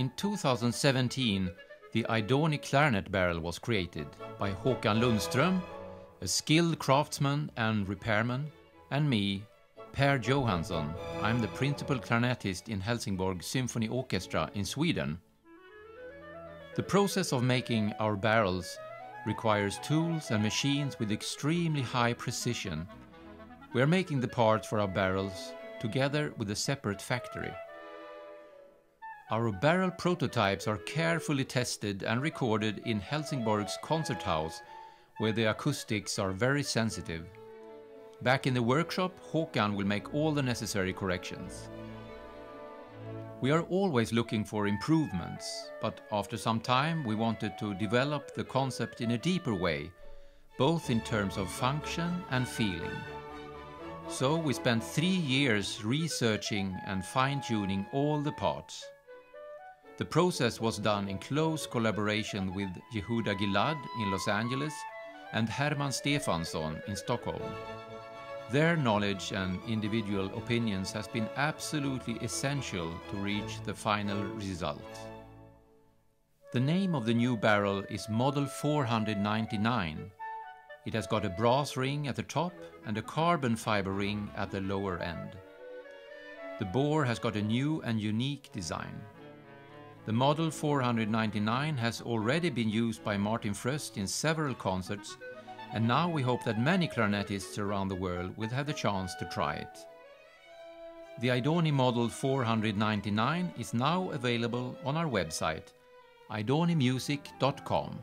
In 2017, the Aidoni clarinet barrel was created by Håkan Lundström, a skilled craftsman and repairman, and me, Per Johansson. I'm the principal clarinetist in Helsingborg Symphony Orchestra in Sweden. The process of making our barrels requires tools and machines with extremely high precision. We are making the parts for our barrels together with a separate factory. Our barrel prototypes are carefully tested and recorded in Helsingborg's concert house, where the acoustics are very sensitive. Back in the workshop, Håkan will make all the necessary corrections. We are always looking for improvements, but after some time we wanted to develop the concept in a deeper way, both in terms of function and feeling. So we spent three years researching and fine-tuning all the parts. The process was done in close collaboration with Yehuda Gilad in Los Angeles and Herman Stefansson in Stockholm. Their knowledge and individual opinions has been absolutely essential to reach the final result. The name of the new barrel is Model 499. It has got a brass ring at the top and a carbon fiber ring at the lower end. The bore has got a new and unique design. The Model 499 has already been used by Martin Fröst in several concerts, and now we hope that many clarinetists around the world will have the chance to try it. The Aidoni Model 499 is now available on our website, aidonimusic.com.